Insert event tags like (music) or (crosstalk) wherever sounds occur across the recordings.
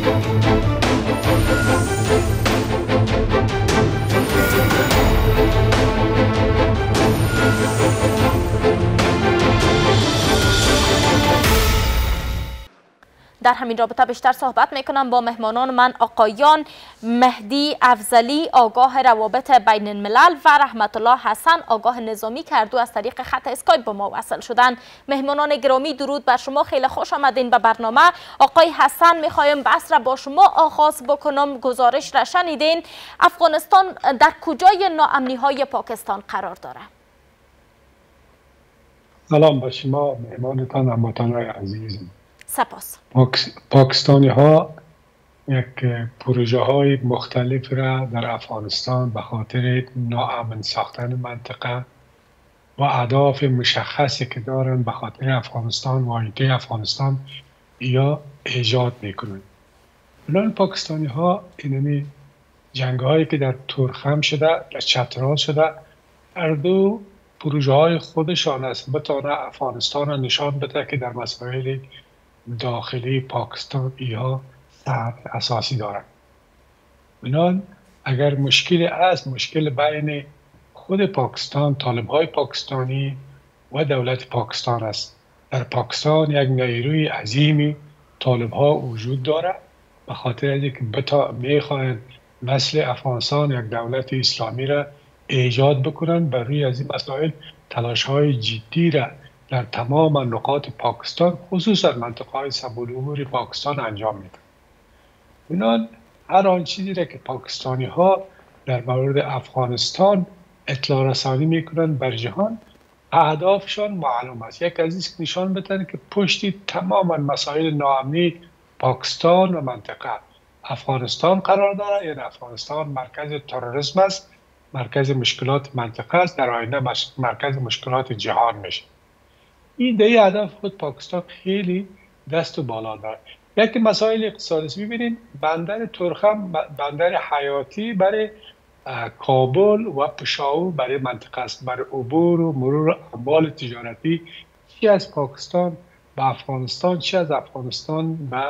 Thank you. در همین رابطه بیشتر صحبت می‌کنم با مهمانان من آقایان مهدی افزلی آگاه روابط بین الملل و رحمت الله حسن آگاه نظامی کردو از طریق خط اسکایپ با ما وصل شدن. مهمانان گرامی درود بر شما. خیلی خوش آمدین به برنامه. آقای حسن می‌خوایم بحث را با شما آغاز بکنم. گزارش را شنیدین افغانستان در کجای ناامنی های پاکستان قرار داره سلام به شما مهمانتان هموطنهای عزیز سپاس. پاکستانی ها یک پروژه های مختلف را در افغانستان به خاطر ناامن ساختن منطقه و اهداف مشخصی که دارن به خاطر افغانستان واحده افغانستان یا ایجاد می‌کنن. الان پاکستانی ها اینمی جنگ هایی که در ترخم شده در چترال شده هر دو پروژه های خودشان است. بتانه افغانستان را نشان بده که در مسائل داخلی پاکستان ایها سر اساسی دارند بنان اگر مشکل از مشکل بین خود پاکستان طالب های پاکستانی و دولت پاکستان است. در پاکستان یک نیروی عظیمی طالب ها وجود دارد به خاطر اینکه بتا می‌خواهند مثل افغانستان یک دولت اسلامی را ایجاد بکنند. بر روی از این مسائل تلاش های جدی را در تمام نقاط پاکستان خصوصا منطقه های سبول پاکستان انجام میده بنان هر آن چیزی را که پاکستانی ها در مورد افغانستان اطلاع رسانی می‌کنن بر جهان اهدافشان معلوم است. یک از که نشان بدن که پشتی تمام مسائل ناامنی پاکستان و منطقه افغانستان قرار داره یعنی افغانستان مرکز تروریسم است مرکز مشکلات منطقه است در آینده مرکز مشکلات جهان میشه این ده هدف خود پاکستان خیلی دست و بالا داره یکی مسائل اقتصادی ببینید بندر ترخم بندر حیاتی برای کابل و پشاور برای منطقه است. برای عبور و مرور اموال تجارتی چی از پاکستان به افغانستان چی از افغانستان به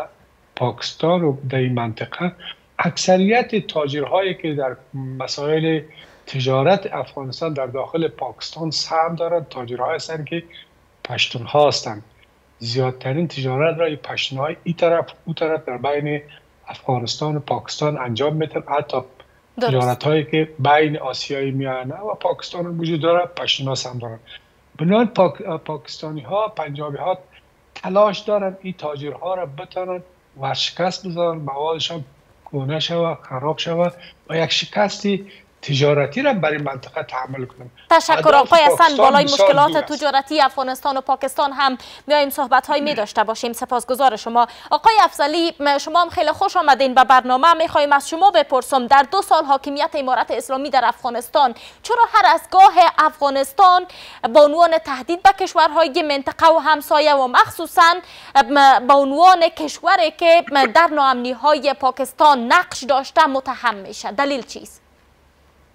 پاکستان و در این منطقه؟ اکثریت تاجرهایی که در مسائل تجارت افغانستان در داخل پاکستان سهم دارند. تاجرهای هستند که پشتون ها هستند زیادترین تجارت را پشتون های این طرف او طرف در بین افغانستان و پاکستان انجام میتن حتی تجارت هایی که بین آسیایی میانه و پاکستان وجود داره پشتون ها هم دارن بنابراین پاک، پاکستانی ها پنجابی ها تلاش دارن این تاجرها را بتانن ورشکست بزنن موادشان گونه شود خراب شود و یک شکستی تجارتی را برای منطقه تحمل کنیم تشکر آقای حسن. بالای مشکلات تجارتی افغانستان و پاکستان هم میایم صحبت های می داشته باشیم. سپاسگزار شما. آقای افضلی شما هم خیلی خوش آمدین به برنامه. می‌خوایم از شما بپرسم در دو سال حاکمیت امارت اسلامی در افغانستان چرا هر از گاه افغانستان به عنوان تهدید به کشورهای منطقه و همسایه و مخصوصا به عنوان کشوری که در ناامنی های پاکستان نقش داشته متهم میشه. دلیل چیست؟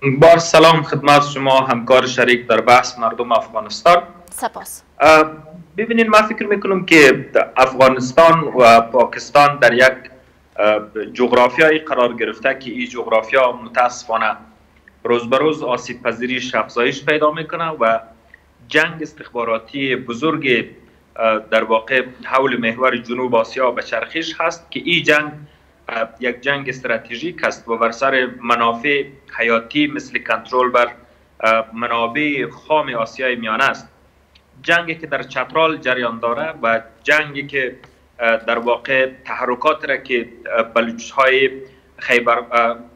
بار سلام خدمت شما همکار شریک در بحث مردم افغانستان. سپاس. ببینید ما فکر می‌کنم که افغانستان و پاکستان در یک جغرافیایی قرار گرفته که این جغرافیا متاسفانه روز به روز آسیب پذیریش افزایش پیدا می‌کنه و جنگ استخباراتی بزرگ در واقع حول محور جنوب آسیا به چرخش هست که این جنگ یک جنگ استراتژیک است و بر سر منافع حیاتی مثل کنترل بر منابع خام آسیای میانه است. جنگی که در چترال جریان داره و جنگی که در واقع تحرکات را که بلوچ های خیبر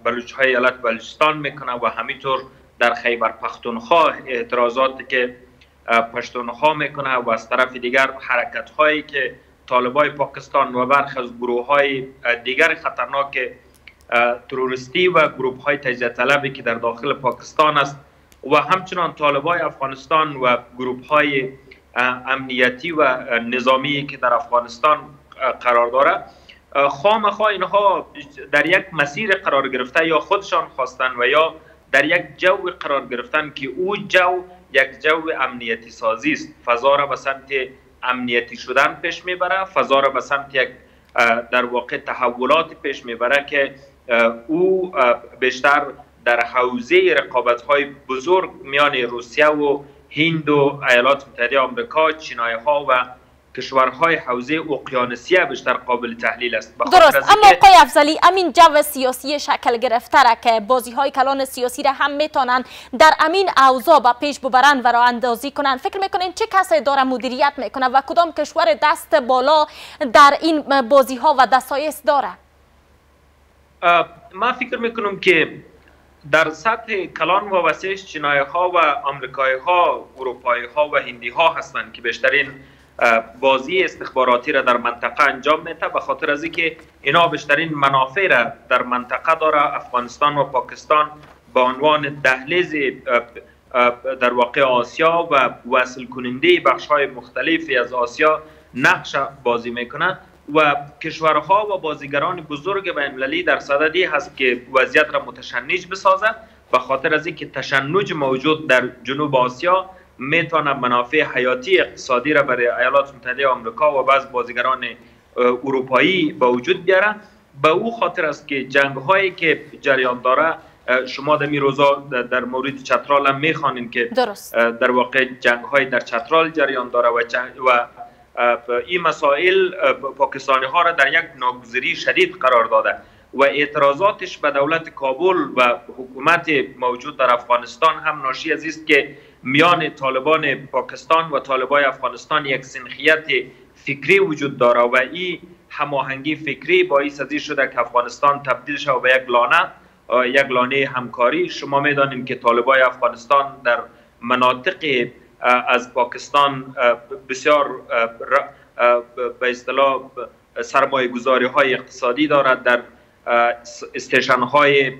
بلوچ های ایالت بلوچستان می‌کنه و همینطور در خیبر پختونخوا اعتراضاتی که پشتونخوا می‌کنه و از طرف دیگر حرکت هایی که طالبای پاکستان و برخی از گروه های دیگر خطرناک تروریستی و گروه های تجزیه طلبی که در داخل پاکستان است و همچنان طالبای افغانستان و گروه های امنیتی و نظامی که در افغانستان قرار داره خامخا اینها در یک مسیر قرار گرفته یا خودشان خواستن و یا در یک جو قرار گرفتن که او جو یک جو امنیتی سازی است. فضا را به سمت امنیتی شدن پیش می‌بره. فضا را به سمت یک در واقع تحولات پیش می‌بره که او بیشتر در حوزه رقابت های بزرگ میان روسیه و هند و ایالات متحده آمریکا چینای ها و کشورهای حوزه اقیانوسیه بیشتر قابل تحلیل است. درست. اما آقای افضلی امین جو سیاسی شکل گرفته را که بازی های کلان سیاسی را هم می‌تونن در امین اوضاع به پیش ببرن و را اندازی کنن. فکر می‌کنین چه کسی داره مدیریت می‌کنه و کدام کشور دست بالا در این بازی ها و دستایس داره؟ ما فکر می‌کنم که در سطح کلان و وسیعش چینای ها و آمریکایی ها اروپایی ها و هندی ها هستند که بیشترین بازی استخباراتی را در منطقه انجام میده به خاطر از اینکه اینا بیشترین منافع را در منطقه داره. افغانستان و پاکستان به عنوان دهلیز در واقع آسیا و وصل کننده بخش های مختلفی از آسیا نقش بازی می‌کنه و کشورها و بازیگران بزرگ بین در صددی هست که وضعیت را متشنج بسازد به خاطر از اینکه تشنج موجود در جنوب آسیا می‌تونه منافع حیاتی اقتصادی را برای ایالات متحده آمریکا و بعض بازیگران اروپایی به وجود بیاره به او خاطر است که جنگ هایی که جریان داره شما در می روزا در مورد چترال هم می‌خوانین که درست. در واقع جنگ های در چترال جریان داره و, و این مسائل پاکستانی ها را در یک ناگزیری شدید قرار داده و اعتراضاتش به دولت کابل و حکومت موجود در افغانستان هم ناشی از است که میان طالبان پاکستان و طالبای افغانستان یک سنخیت فکری وجود داره و این هماهنگی فکری باعث ازی شده که افغانستان تبدیل شود به یک لانه یک لانه همکاری. شما می‌دانیم که طالبای افغانستان در مناطق از پاکستان بسیار به اصطلاح سرمایه گذاری های اقتصادی دارد در استیشن های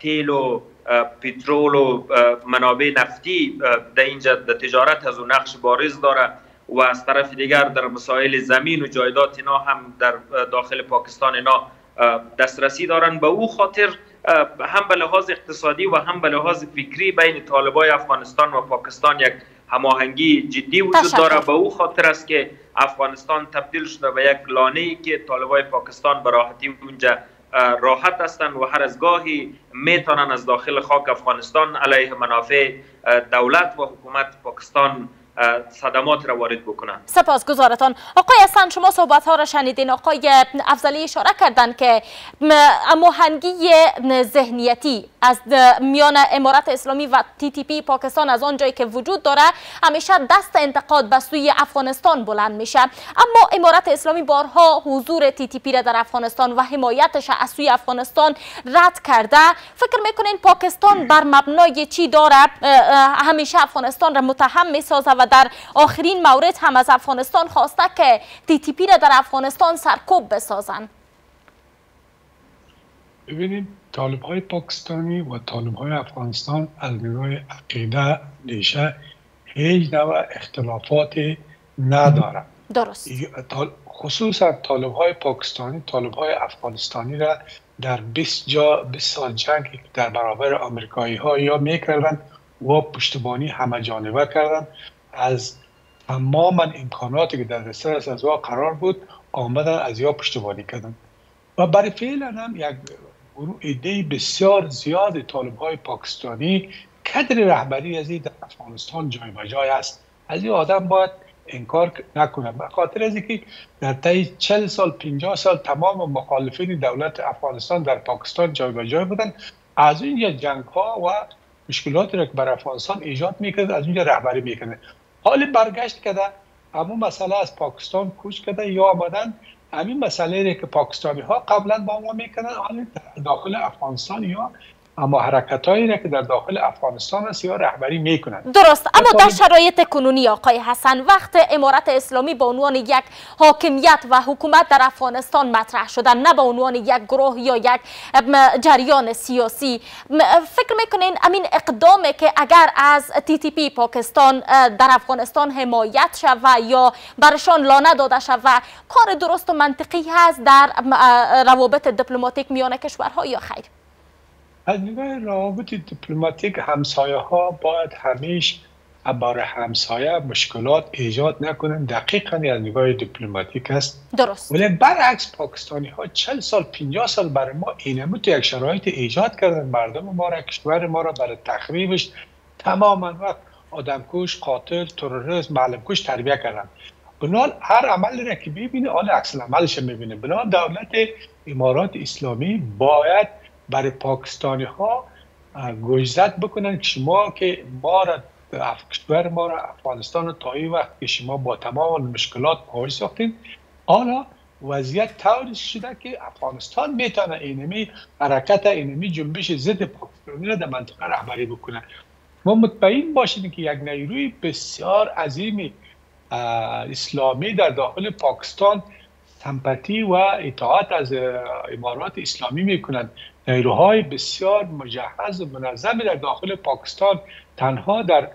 تیل و پترول و منابع نفتی در اینجا در تجارت از اون نقش بارز داره و از طرف دیگر در مسائل زمین و جایدات اینا هم در داخل پاکستان اینا دسترسی دارن. به او خاطر هم به لحاظ اقتصادی و هم به لحاظ فکری بین طالبای افغانستان و پاکستان یک هماهنگی جدی وجود داره. به او خاطر است که افغانستان تبدیل شده به یک لانه ای که طالبای پاکستان به راحتی اونجا راحت هستند و هر از گاهی می‌تونن از داخل خاک افغانستان علیه منافع دولت و حکومت پاکستان صدمات را وارد بکنن. سپاس گزارتان. آقای اصلا شما صحبت ها را شنیدین. آقای افضلی اشاره کردن که مهنگی ذهنیتی از میان امارت اسلامی و تی تی پی پاکستان از آن جایی که وجود داره همیشه دست انتقاد به سوی افغانستان بلند میشه. اما امارت اسلامی بارها حضور تی تی پی را در افغانستان و حمایتش از سوی افغانستان رد کرده. فکر می‌کنین پاکستان بر مبنای چی داره؟ همیشه افغانستان را متهم می‌سازه و در آخرین مورد هم از افغانستان خواسته که تی تی پی را در افغانستان سرکوب بسازن ببینید طالب های پاکستانی و طالب های افغانستان از نگاه عقیده ریشه هیچ نوع اختلافات ندارد درست. خصوصا طالب های پاکستانی طالب های افغانستانی را در 20 جا 20 سال جنگ در برابر آمریکایی ها یا می‌کردن و پشتبانی همه جانبه کردن از تمام امکاناتی که در دسترس از قرار بود آمدن از یا پشتبانی کردن و برای فعلا هم یک ایده بسیار زیاد طالب های پاکستانی کدر رهبری از این در افغانستان جای و جای است. از این آدم باید انکار نکنه به خاطر از اینکه در طی 40 سال 50 سال تمام مخالفین دولت افغانستان در پاکستان جای به جای بودن. از این جنگ ها و مشکلاتی را که بر افغانستان ایجاد می‌کرد از اونجا رهبری می‌کنه حال برگشت کرده همون مسئله از پاکستان کوچ کرده یا آمدن همین مسئله که پاکستانی ها قبلا با ما می‌کنن حال داخل افغانستان یا اما حرکت هایی که در داخل افغانستان است یا رهبری می‌کنند. درست. اما در شرایط کنونی آقای حسن وقت امارت اسلامی به عنوان یک حاکمیت و حکومت در افغانستان مطرح شدن نه به عنوان یک گروه یا یک جریان سیاسی. فکر می‌کنین امین اقدامی که اگر از تی تی پی پاکستان در افغانستان حمایت شود یا برشان لانه داده شود کار درست و منطقی هست در روابط دیپلماتیک میان کشورها یا خیر؟ از نگاه روابط دیپلماتیک همسایه ها باید همیش بار همسایه مشکلات ایجاد نکنن دقیقا از نگاه دیپلماتیک است. درست. ولی برعکس پاکستانی ها چل سال 50 سال برای ما اینمو تو یک شرایط ایجاد کردن مردم ما را کشور ما را برای تخریبش تماما وقت آدمکش قاتل تروریست معلم کش تربیه کردن بنال هر عمل را که ببینه آن عکس عملش می‌بینه. بنال دولت امارات اسلامی باید برای پاکستانی ها گوشزد بکنن که شما که ما را کشور ما را افغانستان تا این وقت که شما با تمام مشکلات مواجه ساختین حالا وضعیت طوری شده که افغانستان می‌تونه اینمی حرکت اینمی جنبش ضد پاکستانی را در منطقه رهبری بکنه. ما مطمئن باشیم که یک نیروی بسیار عظیمی اسلامی در داخل پاکستان سمپتی و اطاعت از امارات اسلامی می‌کنند نیروهای بسیار مجهز و منظم در داخل پاکستان تنها در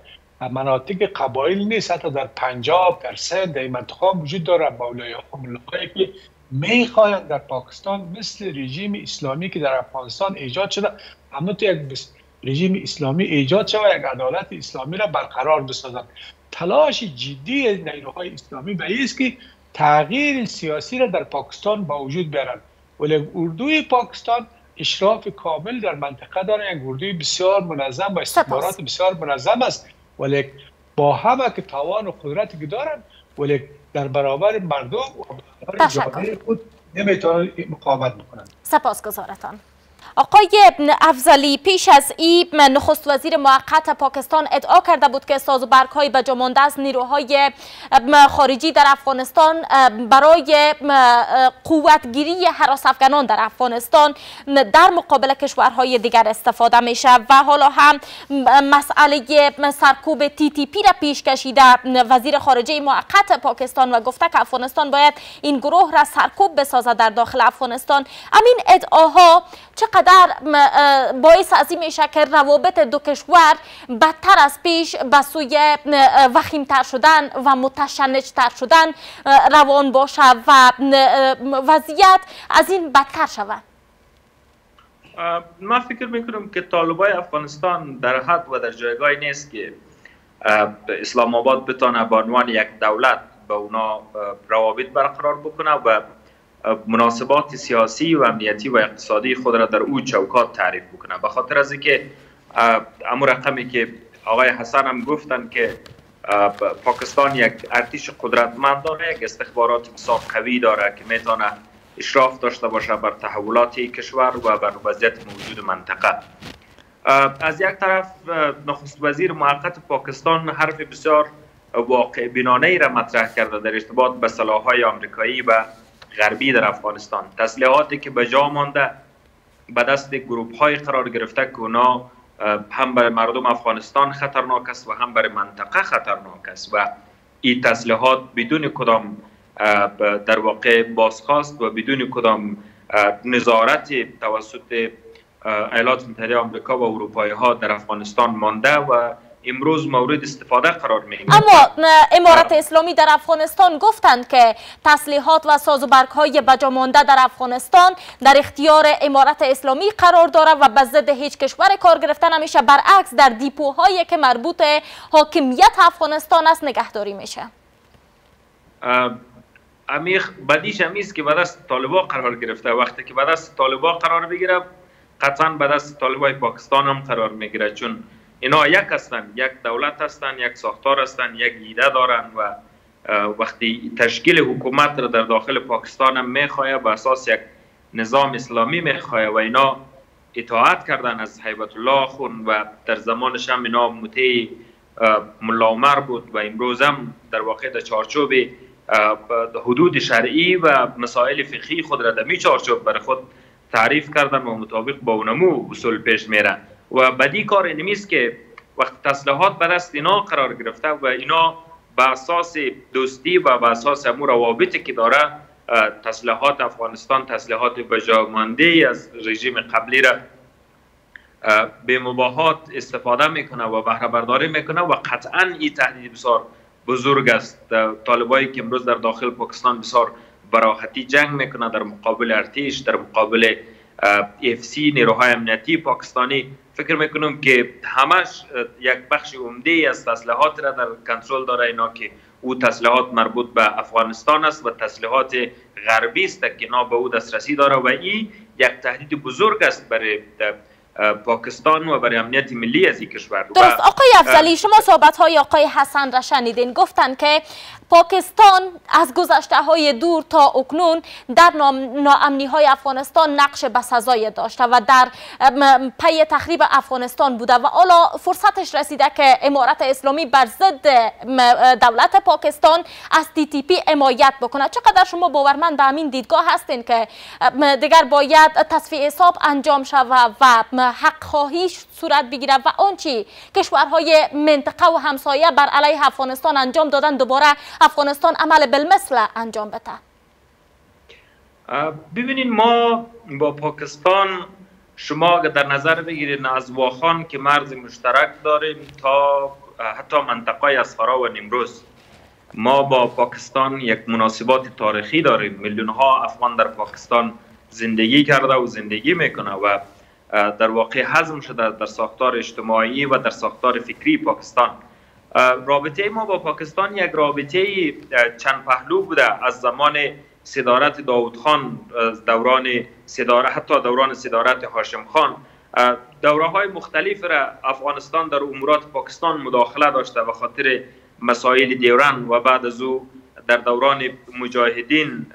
مناطق قبایل نیست حتی در پنجاب در سند در منطقه وجود داره مولای که می‌خواهند در پاکستان مثل رژیم اسلامی که در افغانستان ایجاد شده اما تو یک رژیم اسلامی ایجاد شده یک عدالت اسلامی را برقرار بسازند تلاش جدی نیروهای اسلامی به است که تغییر سیاسی را در پاکستان با وجود بیارند. ولی اردوی پاکستان اشراف کامل در منطقه داره یک بسیار منظم و استخبارات بسیار منظم است. ولی با همه که توان و قدرتی که دارن ولی در برابر مردم و برابر خود نمی‌تونن مقاومت بکنن. سپاسگزارتان. آقای افضلی پیش از این نخست وزیر موقت پاکستان ادعا کرده بود که ساز و برگ های از نیروهای خارجی در افغانستان برای قوتگیری حراس افغانان در افغانستان در مقابل کشورهای دیگر استفاده میشه و حالا هم مسئله سرکوب تی تی پی را پیش کشیده وزیر خارجه موقت پاکستان و گفته که افغانستان باید این گروه را سرکوب بسازد در داخل افغانستان. امین ادعاها چقدر باعث از این میشه که روابط دو کشور بدتر از پیش به سوی وخیمتر شدن و متشنجتر شدن روان باشه و وضعیت از این بدتر شود. من فکر می‌کنم که طالبای افغانستان در حد و در جایگاه نیست که اسلام آباد بتانه به عنوان یک دولت به اونا روابط برقرار بکنه و مناسبات سیاسی و امنیتی و اقتصادی خود را در او چوکات تعریف بکنه به خاطر از اینکه امو رقمی که آقای حسن هم گفتن که پاکستان یک ارتش قدرتمند داره یک استخبارات بسیار قوی داره که می‌تونه اشراف داشته باشه بر تحولات کشور و بر وضعیت موجود منطقه. از یک طرف نخست وزیر موقت پاکستان حرف بسیار واقع بینانه ای را مطرح کرده در ارتباط به سلاحهای آمریکایی و غربی در افغانستان. تسلیحاتی که به جا مانده به دست گروپ های قرار گرفته که اونا هم برای مردم افغانستان خطرناک است و هم برای منطقه خطرناک است و این تسلیحات بدون کدام در واقع بازخواست و بدون کدام نظارت توسط ایالات متحده آمریکا و اروپایی ها در افغانستان مانده و امروز مورد استفاده قرار می‌گیرد اما امارت اسلامی در افغانستان گفتند که تسلیحات و سازوبرگ های بجا مانده در افغانستان در اختیار امارت اسلامی قرار داره و به ضد هیچ کشور کار گرفته نمیشه. برعکس در دیپوهایی که مربوط حاکمیت افغانستان است نگهداری میشه. امیخ بدیش همیست که به دست طالبا قرار گرفته. وقتی که به دست طالبا قرار بگیره قطعا به دست طالبای پاکستان هم قرار می‌گیره. چون اینا یک هستن یک دولت هستن یک ساختار هستن یک ایده دارن و وقتی تشکیل حکومت را در داخل پاکستان هم می‌خواه به اساس یک نظام اسلامی می‌خواه و اینا اطاعت کردن از حیبت الله خون و در زمانش هم اینا متی ملا عمر بود و امروز هم در واقع در چارچوب حدود شرعی و مسائل فقهی خود را در می چارچوب برای خود تعریف کردن و مطابق با اونمو اصول پیش میرن. و بدی کار اینمیست که وقت تسلیحات به دست اینا قرار گرفته و اینا به اساس دوستی و به اساس امو روابطی که داره تسلیحات افغانستان تسلیحات بجامانده از رژیم قبلی را به مباهات استفاده می‌کنه و بهره برداری می‌کنه و قطعا این تهدید بسیار بزرگ است. طالبایی که امروز در داخل پاکستان بسیار براحتی جنگ می‌کنه در مقابل ارتش در مقابل اف سی نیروهای امنیتی پاکستانی فکر می‌کنم که همش یک بخش عمده از تسلیحات را در کنترل داره اینا که او تسلیحات مربوط به افغانستان است و تسلیحات غربی است که اینا به او دسترسی داره و این یک تهدید بزرگ است برای پاکستان و برای امنیت ملی از این کشور درست. آقای افضلی شما صحبت های آقای حسن را شنیدین. گفتن که پاکستان از گذشته های دور تا اکنون در ناامنی های افغانستان نقش بسزای داشته و در پی تخریب افغانستان بوده و حالا فرصتش رسیده که امارت اسلامی بر ضد دولت پاکستان از تی تی پی حمایت بکنه. چقدر شما باورمند به همین دیدگاه هستین که دیگر باید تصفیه حساب انجام شود و حق خواهی صورت بگیره و آنچه کشورهای منطقه و همسایه بر علیه افغانستان انجام دادن دوباره افغانستان عمل بالمثل انجام بده. ببینید ما با پاکستان شما اگر در نظر بگیرید از واخان که مرز مشترک داریم تا حتی منطقه اسفرا و نمروز ما با پاکستان یک مناسبات تاریخی داریم. میلیون ها افغان در پاکستان زندگی کرده و زندگی می‌کنه و در واقع حزم شده در ساختار اجتماعی و در ساختار فکری پاکستان. رابطه ما با پاکستان یک رابطه چند پهلو بوده. از زمان صدارت داود خان دوران صدارت حتی دوران صدارت هاشم خان دوره های مختلف را افغانستان در امورات پاکستان مداخله داشته و خاطر مسائل دیورن و بعد از او در دوران مجاهدین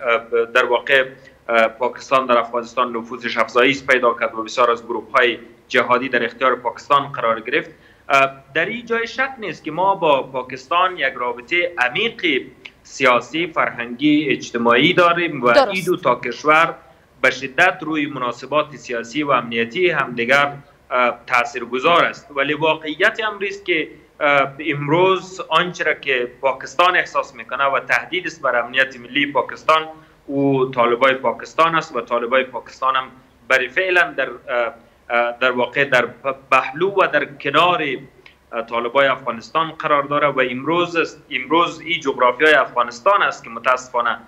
در واقع پاکستان در افغانستان نفوذش افزایش پیدا کرد و بسیار از گروه های جهادی در اختیار پاکستان قرار گرفت. در این جای شک نیست که ما با پاکستان یک رابطه عمیق سیاسی فرهنگی اجتماعی داریم و این دو تا کشور به شدت روی مناسبات سیاسی و امنیتی همدیگر تاثیرگذار است. ولی واقعیت امر است که امروز آنچه را که پاکستان احساس می‌کنه و تهدید است بر امنیت ملی پاکستان او طالبای پاکستان است و طالبای پاکستان هم برای فعلا در در واقع در پهلو و در کنار طالبای افغانستان قرار داره و امروز امروز این جغرافیای افغانستان است که متاسفانه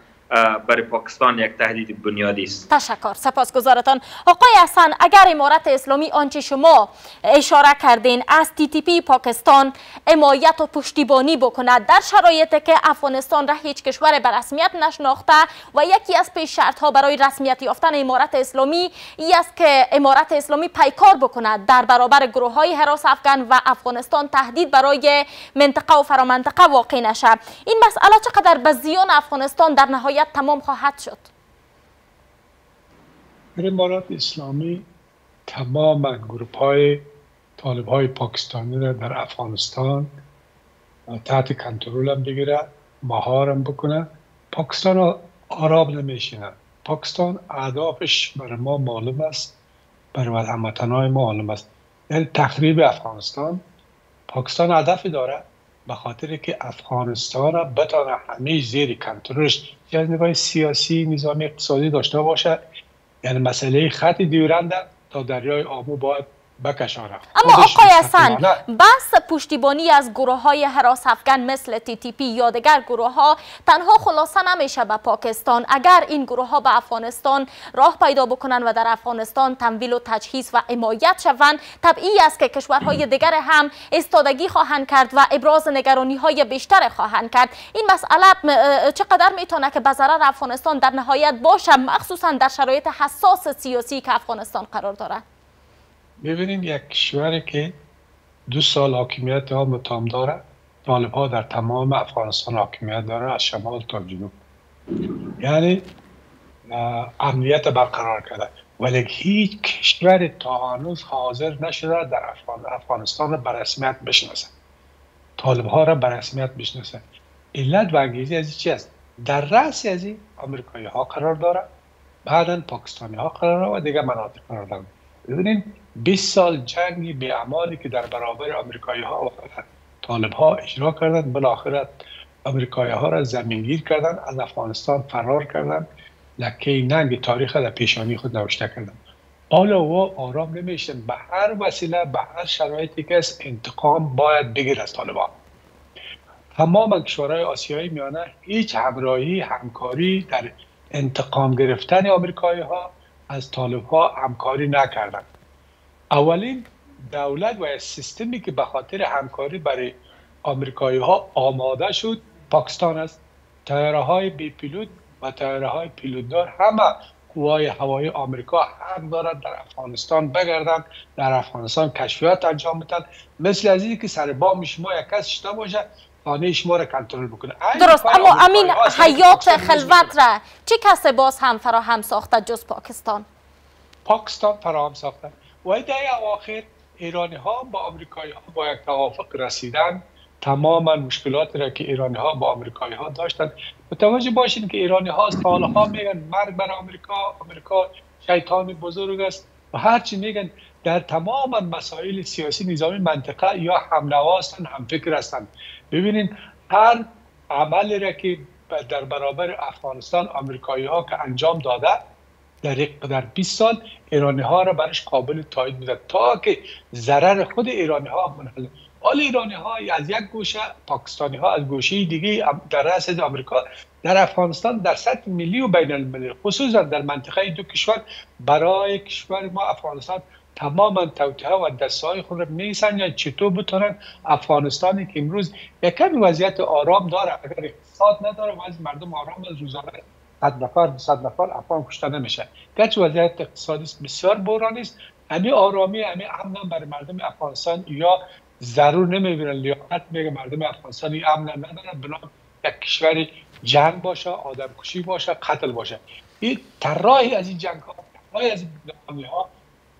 برای پاکستان یک تهدید بنیادی است. تشکر. سپاسگزارتان. آقای حسن اگر امارت اسلامی آنچه شما اشاره کردین از تی تی پی پاکستان حمایت و پشتیبانی بکند در شرایطی که افغانستان را هیچ کشور به رسمیت نشناخته و یکی از پیش شرط ها برای رسمیت یافتن امارت اسلامی ای است که امارت اسلامی پیکار بکند در برابر گروه های حراس افغان و افغانستان تهدید برای منطقه و فرامنطقه واقع نشه. این مسئله چقدر به زیان افغانستان در نهایت تمام خواهد شد. امارات اسلامی تمام گروپ های طالب های پاکستانی را در افغانستان تحت کنترل هم بگیره مهارم بکنه. پاکستان را آراب نمیشینه. پاکستان اهدافش برای ما معلوم است برای هموطنهای ما معلوم است. یعنی تخریب افغانستان پاکستان هدفی داره. به خاطر که افغانستان را بتانه همه زیر کنترلش از نگاه سیاسی نظامی اقتصادی داشته باشه. یعنی مسئله خط دیورنده تا دریای آمو باید بکشانه اما آقای حسن بحث پشتیبانی از گروه های حراس افغان مثل تی تی پی یا دیگر گروه ها تنها خلاصه نمیشه به پاکستان. اگر این گروه ها به افغانستان راه پیدا بکنن و در افغانستان تمویل و تجهیز و حمایت شوند طبیعی است که کشورهای دیگر هم استادگی خواهند کرد و ابراز نگرانی های بیشتر خواهند کرد. این مسئله چقدر می‌تونه که به ضرر افغانستان در نهایت باشه مخصوصا در شرایط حساس سیاسی که افغانستان قرار دارد؟ ببینید یک کشوری که دو سال حاکمیت ها متام داره. طالب ها در تمام افغانستان حاکمیت داره از شمال تا جنوب. یعنی امنیت برقرار کرده. ولی هیچ کشور تا هنوز حاضر نشده در افغانستان را برسمیت بشناسه. طالب ها را برسمیت بشناسه. علت و انگیزی از چی است؟ در رأس از این امریکایی ها قرار داره بعدا پاکستانی ها قرار داره و دیگه مناطق قرار داره ببینید 20 سال جنگی به اعمالی که در برابر آمریکایی ها و طالب ها اجرا کردند. بالاخره آمریکایی ها را زمینگیر کردند از افغانستان فرار کردند. لکه ننگ تاریخ در پیشانی خود نوشته کردند. حالا و آرام نمیشن. به هر وسیله به هر شرایطی که از انتقام باید بگیر از طالبان تمام کشورهای آسیایی میانه هیچ همراهی همکاری در انتقام گرفتن آمریکایی ها از طالب ها همکاری نکردند. اولین دولت و سیستمی که به خاطر همکاری برای آمریکایی ها آماده شد پاکستان است. تیاره های بی پیلوت و تیاره های پیلوتدار همه قوای هوایی آمریکا حق دارد در افغانستان بگردند در افغانستان کشفیات انجام بدن مثل از که سر بام شما یک کس شده باشه خانه شما را کنترل بکنه. درست اما امین حیات خلوت را چه کسی باز هم فراهم ساخته جز پاکستان؟ پاکستان فراهم ساخته. و در اواخر ایرانی ها با آمریکایی ها با یک توافق رسیدن. تماما مشکلات را که ایرانی ها با آمریکایی ها داشتن. متوجه باشین که ایرانی ها سالها میگن مرگ بر آمریکا آمریکا شیطان بزرگ است. و هرچی میگن در تمام مسائل سیاسی نظامی منطقه یا هم هستند هم فکر هستند ببینید هر عملی را که در برابر افغانستان آمریکایی ها که انجام داده در در 20 سال ایرانی ها را برش قابل تایید میده تا که ضرر خود ایرانی ها منحل. حال ایرانی ها از یک گوشه پاکستانی ها از گوشه دیگه در رأس آمریکا در افغانستان در سطح ملی و بین الملل خصوصا در منطقه دو کشور برای کشور ما افغانستان تماما توطئه و دسته های خود را یا چطور بتونن افغانستانی که امروز یک کمی وضعیت آرام داره اگر اقتصاد نداره و از مردم آرام از روزانه صد نفر صد نفر افغان کشته نمیشه. گرچه وضعیت اقتصادی بسیار بحرانی است امی آرامی امی امن برای مردم افغانستان یا ضرور نمی‌بینن لیاقت میگه مردم افغانستان امن ندارن بنا یک کشور جنگ باشه آدم کشی باشه قتل باشه. این طراحی از این جنگ ها از این ها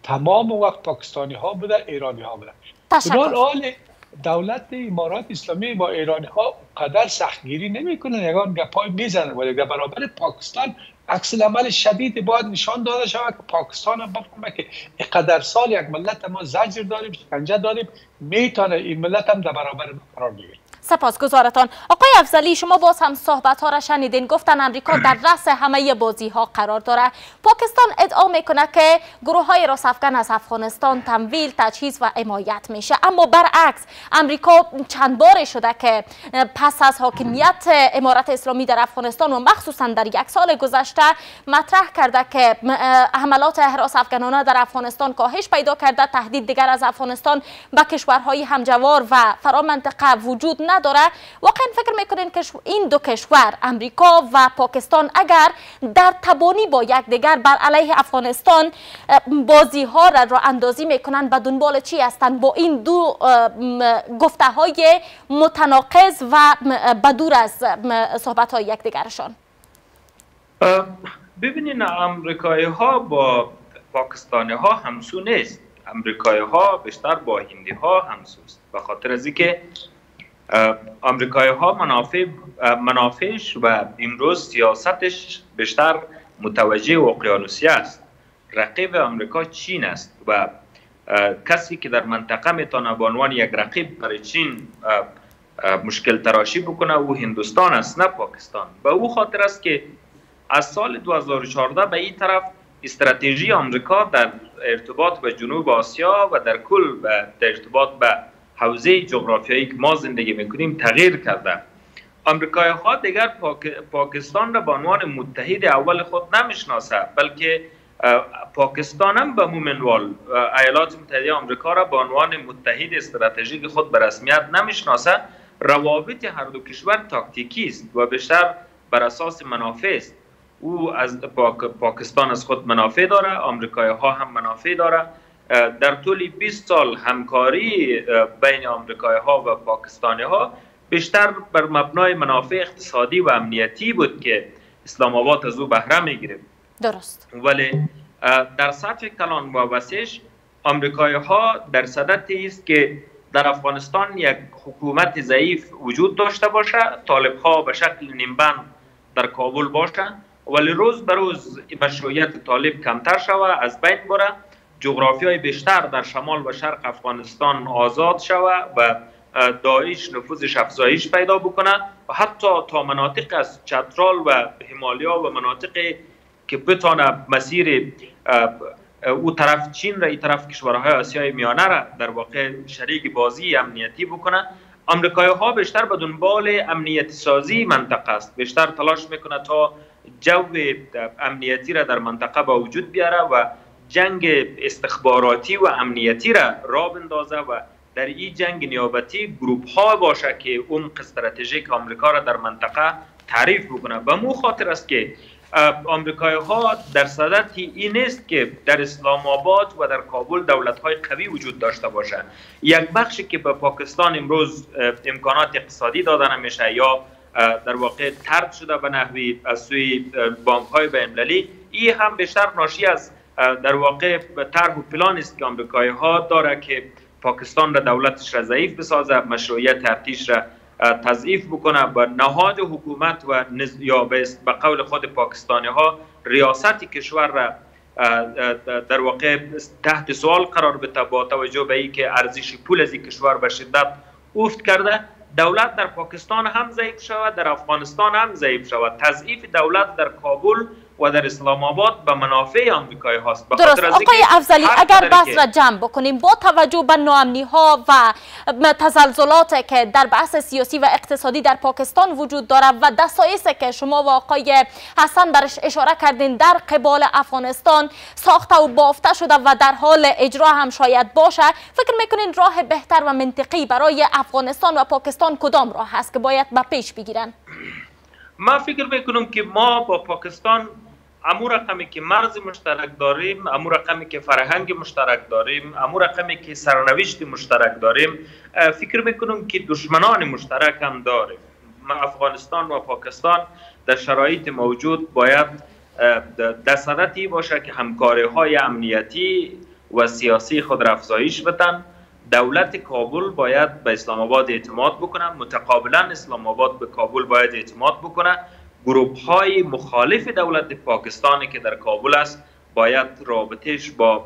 تمام وقت پاکستانی ها بوده ایرانی ها بوده حال دولت امارات اسلامی با ایرانی ها قدر سختگیری نمی‌کنه یگان گپای می‌زنن ولی در برابر پاکستان عکس عمل شدید باید نشان داده شود که پاکستان هم بفهمه که قدر سال یک ملت ما زجر داریم شکنجه داریم. می‌تونه این ملت هم در برابر قرار بگیره. سپاسگزارتان. آقای افضلی شما باز هم صحبت ها را شنیدین. گفتن امریکا (clears throat) در رأس همه بازی ها قرار داره پاکستان ادعا می‌کنه که گروه های راس افغان از افغانستان تمویل تجهیز و حمایت میشه. اما برعکس امریکا چند بار شده که پس از حاکمیت امارت اسلامی در افغانستان و مخصوصا در یک سال گذشته مطرح کرده که حملات حراس افغانانه در افغانستان کاهش پیدا کرده تهدید دیگر از افغانستان به کشورهای همجوار و فرامنطقه وجود نداره واقعا فکر می‌کنین که این دو کشور امریکا و پاکستان اگر در تبانی با یکدیگر بر علیه افغانستان بازی ها را را اندازی می‌کنن به دنبال چی هستند با این دو گفته های متناقض و بدور از صحبت های یکدیگرشان ببینین امریکایی ها با پاکستانی ها همسو نیست. امریکایی ها بیشتر با هندی ها همسوست. به خاطر از اینکه آمریکایی ها منافع منافعش و امروز سیاستش بیشتر متوجه اقیانوسی است. رقیب آمریکا چین است و کسی که در منطقه می‌تونه به عنوان یک رقیب برای چین مشکل تراشی بکنه او هندوستان است نه پاکستان. به او خاطر است که از سال 2014 به این طرف استراتژی آمریکا در ارتباط به جنوب آسیا و در کل به ارتباط به حوزه جغرافیایی که ما زندگی می‌کنیم تغییر کرده. آمریکای ها دیگر پاکستان را به عنوان متحد اول خود نمی‌شناسه بلکه پاکستان هم به مومنوال ایالات متحده آمریکا را به عنوان متحد استراتژیک خود به رسمیت نمی‌شناسه. روابط هر دو کشور تاکتیکی است و بیشتر بر اساس منافع است. او از پاکستان از خود منافع داره آمریکای ها هم منافع داره. در طول 20 سال همکاری بین آمریکایی ها و پاکستانی ها بیشتر بر مبنای منافع اقتصادی و امنیتی بود که اسلام آباد از او بهره می‌گیره. درست. ولی در سطح کلان و وسیش آمریکایی ها در صدت است که در افغانستان یک حکومت ضعیف وجود داشته باشه طالب ها به شکل نیمبند در کابل باشند ولی روز به روز مشروعیت طالب کمتر شوه از بین بره. جغرافی های بیشتر در شمال و شرق افغانستان آزاد شود و داعش نفوذش افزایش پیدا بکنه و حتی تا مناطق از چترال و همالیا و مناطقی که بتانه مسیر او طرف چین را این طرف کشورهای آسیای میانه را در واقع شریک بازی امنیتی بکنه امریکایی ها بیشتر به دنبال امنیتی سازی منطقه است. بیشتر تلاش می‌کنه تا جو امنیتی را در منطقه با وجود بیاره و جنگ استخباراتی و امنیتی را را بندازه و در این جنگ نیابتی گروپ ها باشه که اون استراتژیک آمریکا را در منطقه تعریف بکنه. به مو خاطر است که آمریکایی ها در صدت این است که در اسلام آباد و در کابل دولت های قوی وجود داشته باشند یک بخشی که به پاکستان امروز امکانات اقتصادی داده نمیشه یا در واقع ترد شده به نحوی از سوی بانک های بین این هم بیشتر ناشی از در واقع طرح و پلان است که آمریکایی ها داره که پاکستان را دولتش را ضعیف بسازه مشروعیت ارتیش را تضعیف بکنه. و نهاد حکومت و یا به قول خود پاکستانی ها ریاست کشور را در واقع تحت سوال قرار بده با توجه به اینکه ارزش پول از کشور به شدت افت کرده. دولت در پاکستان هم ضعیف شود در افغانستان هم ضعیف شود. تضعیف دولت در کابل و در اسلام آباد به منافع آمریکایی هاست. درست. آقای افضلی اگر بحث را جمع بکنیم با توجه به ناامنی ها و تزلزلات که در بحث سیاسی و اقتصادی در پاکستان وجود دارد و دسایسی که شما و آقای حسن برش اشاره کردین در قبال افغانستان ساخته و بافته شده و در حال اجرا هم شاید باشه فکر می‌کنین راه بهتر و منطقی برای افغانستان و پاکستان کدام راه هست که باید به پیش بگیرن؟ ما فکر می‌کنم که ما با پاکستان امو رقمی که مرز مشترک داریم امو رقمی که فرهنگ مشترک داریم امو رقمی که سرنوشت مشترک داریم فکر می‌کنم که دشمنان مشترک هم داریم افغانستان و پاکستان در شرایط موجود باید در صدتی باشه که همکاری های امنیتی و سیاسی خود را افزایش بدن دولت کابل باید به اسلام آباد اعتماد بکنه متقابلا اسلام آباد به کابل باید اعتماد بکنه گروپ های مخالف دولت پاکستانی که در کابل است باید رابطش با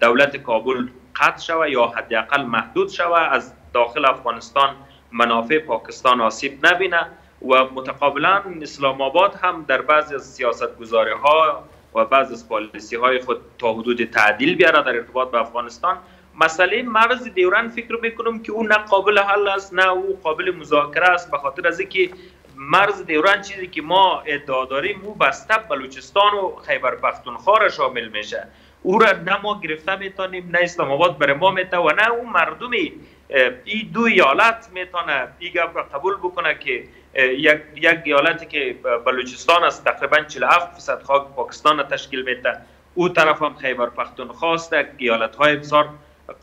دولت کابل قطع شود یا حداقل محدود شود از داخل افغانستان منافع پاکستان آسیب نبینه و متقابلا اسلام آباد هم در بعضی از سیاست گذاری ها و بعضی از پالیسی های خود تا حدود تعدیل بیاره در ارتباط به افغانستان. مسئله مرز دیوران فکر می‌کنم که او نه قابل حل است نه او قابل مذاکره است به خاطر از اینکه مرز دیوران چیزی که ما ادعا داریم او بسته بلوچستان و خیبر پختونخوا را شامل میشه. او را نه ما گرفته می‌تونیم نه اسلام آباد بر ما میته و نه اون مردمی این دو ایالت می‌تونه این را قبول بکنه که یک یک ایالتی که بلوچستان است تقریبا 47 درصد خاک پاکستان تشکیل میده. او طرف هم خیبر پختونخوا است ایالت های بسیار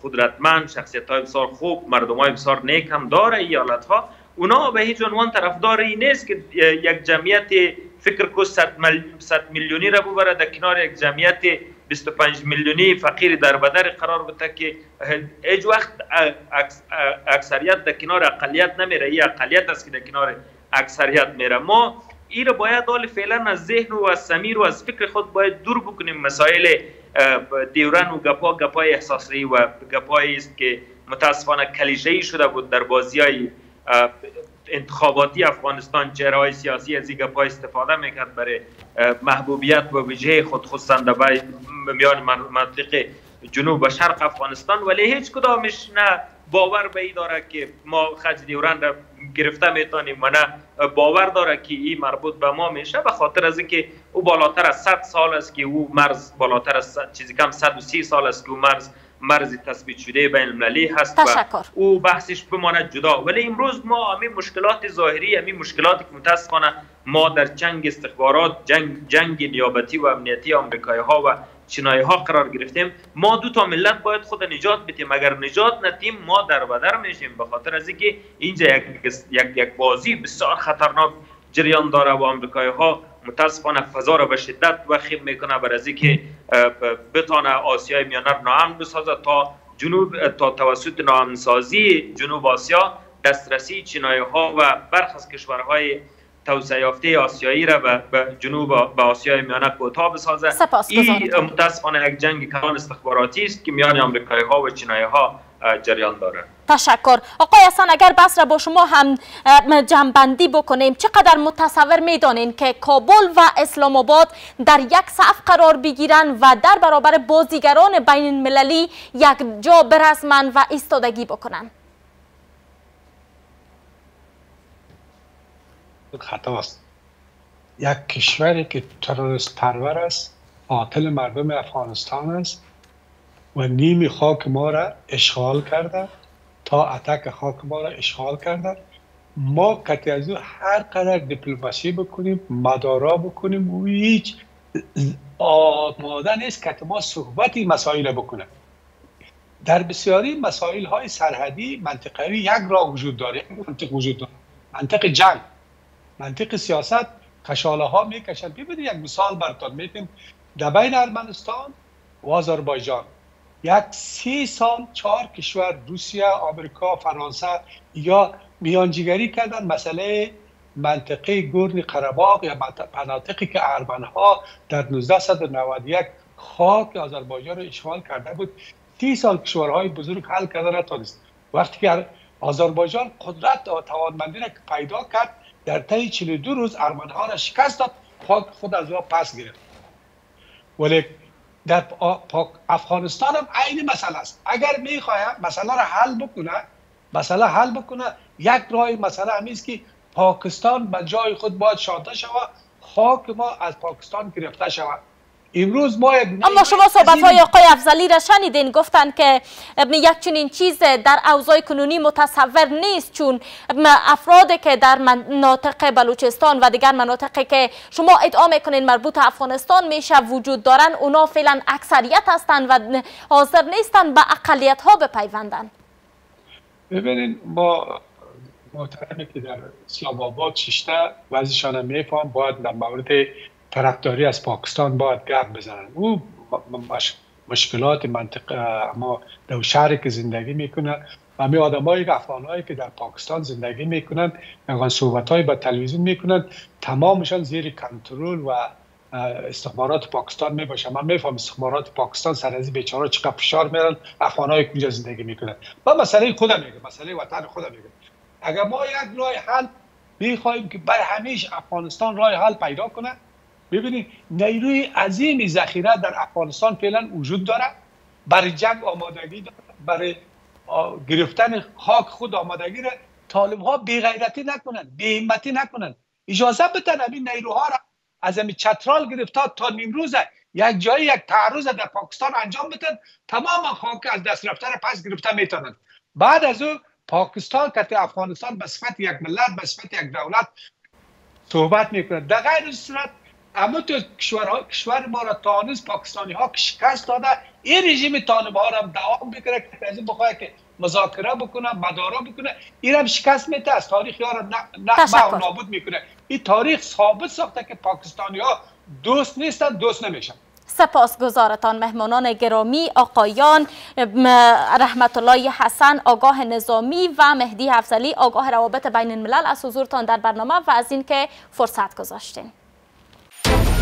قدرتمند شخصیت های بسیار خوب مردم های بسیار نیک هم داره ایالت ها اونا به هیچ عنوان طرفدار این نیست که یک جمعیت فکر کو 100 میلیونی را ببره در کنار یک جمعیت 25 میلیونی فقیر در بدر قرار بده که هیچ وقت اکثریت در کنار اقلیت نمیره. این اقلیت است که در کنار اکثریت میره. ما این را باید حال فعلا از ذهن و از سمیر و از فکر خود باید دور بکنیم. مسائل دیورن و گپا گپای احساسی و گپایی است که متاسفانه کلیشه شده بود در بازی انتخاباتی افغانستان چهره سیاسی از این استفاده می‌کرد برای محبوبیت و وجه خود خصوصا در میان منطقه جنوب و شرق افغانستان. ولی هیچ کدامش نه باور به این داره که ما خج دیوران را گرفته می‌تونیم و نه باور داره که این مربوط به ما میشه. به خاطر از اینکه او بالاتر از 100 سال است که او مرز بالاتر از چیزی کم 130 سال است که او مرز مرز تثبیت شده بین المللی هست تشکر. و او بحثش بماند جدا. ولی امروز ما همین مشکلات ظاهری همین مشکلاتی که متاسفانه ما در جنگ استخبارات جنگ جنگ نیابتی و امنیتی آمریکایی ها و چینایی ها قرار گرفتیم. ما دو تا ملت باید خود نجات بدیم. اگر نجات ندیم ما در بدر میشیم. به خاطر از اینکه اینجا یک یک یک بازی بسیار خطرناک جریان داره و آمریکایی ها متاسفانه فضا را به شدت وخیم می‌کنه بر از اینکه بتانه آسیای میانه را ناامن بسازه تا جنوب تا توسط ناامن سازی جنوب آسیا دسترسی چینایی ها و برخی از کشورهای توسعه یافته آسیایی را به جنوب به آسیای میانه کوتاه بسازه این متاسفانه یک جنگ کلان استخباراتی است که میان آمریکایی ها و چینایی ها جریان داره. تشکر. آقای حسن اگر بس را با شما هم جنبندی بکنیم چقدر متصور می‌دانین که کابل و اسلام آباد در یک صف قرار بگیرن و در برابر بازیگران بین المللی یک جا برسمن و ایستادگی بکنن؟ خطاست. یک کشوری که تروریست پرور است قاتل مردم افغانستان است. و نیم خاک ما را اشغال کرده تا اتک خاک ما را اشغال کرده. ما کتی از او هر قدر دیپلماسی بکنیم مدارا بکنیم و هیچ آماده نیست که ما صحبتی مسائل بکنه. در بسیاری مسائل های سرحدی منطقوی یک راه وجود داره منطق وجود داره. منطق جنگ منطق سیاست. کشاله ها می‌کشن. ببینید یک مثال براتون میتیم در بین ارمنستان و آذربایجان. یک سی سال چهار کشور روسیه آمریکا فرانسه یا میانجیگری کردن. مسئله منطقه گورنی قرباق یا مناطقی که ارمن ها در 1991 خاک آذربایجان رو اشغال کرده بود. سی سال کشورهای بزرگ حل کرده نتانست وقتی که آذربایجان قدرت و توانمندی را پیدا کرد در طی 42 روز ارمن ها را شکست داد خاک خود از او پس گرفت. ولی در افغانستان هم عین مسئله است. اگر می‌خواهد مسئله را حل بکنه مسئله حل بکنه یک راه مسئله همیست که پاکستان به جای خود باید شاده شود خاک ما از پاکستان گرفته شود. امروز ما اما شما صحبت های آقای افضلی را شنیدین گفتن که یک چنین چیز در اوضاع کنونی متصور نیست چون افرادی که در مناطق بلوچستان و دیگر مناطقی که شما ادعا می‌کنین مربوط افغانستان میشه وجود دارن اونا فعلا اکثریت هستند و حاضر نیستن به اقلیت ها بپیوندن. ببینین ما محترمی که در اسلام آباد ششته وزیشان میفهم باید در مورد طرفداری از پاکستان باید گپ بزنن. او مشکلات منطقه ما در شهری که زندگی می‌کنن و می آدم های افغان که در پاکستان زندگی می‌کنن میگن صحبت های به تلویزیون می‌کنن تمامشان زیر کنترل و استخبارات پاکستان می باشه من میفهم استخبارات پاکستان سر از بیچاره چقدر فشار میرن افغان های کجا زندگی می‌کنن. من مسئله خودم میگم مسئله وطن خودم میگم. اگر ما یک راه حل می‌خواهیم که برای همیشه افغانستان راه حل پیدا کنه ببینید نیروی عظیمی ذخیره در افغانستان فعلا وجود داره. برای جنگ آمادگی داره. برای گرفتن خاک خود آمادگی داره. طالب ها بی غیرتی نکنن بی همتی نکنن. اجازه بدن این نیروها را از این چترال گرفته تا نیمروز یک جایی یک تعرض در پاکستان انجام بدن. تمام خاک از دست رفتن پس گرفته می‌تونن. بعد از او پاکستان که افغانستان به صفت یک ملت به صفت یک دولت صحبت می‌کنه. در غیر صورت اما تو کشور, کشور ما را تانست پاکستانی ها شکست داده. این رژیم طالب ها را دوام بکنه که از این بخواه که مذاکره بکنه مدارا بکنه. این هم شکست میده از تاریخ ها را نه نابود می‌کنه. این تاریخ ثابت ساخته که پاکستانی ها دوست نیستن دوست نمیشن. سپاسگزارتان مهمانان گرامی آقایان رحمت الله حسن آگاه نظامی و مهدی حفظلی آگاه روابط بین الملل از حضورتان در برنامه و از اینکه فرصت گذاشتین.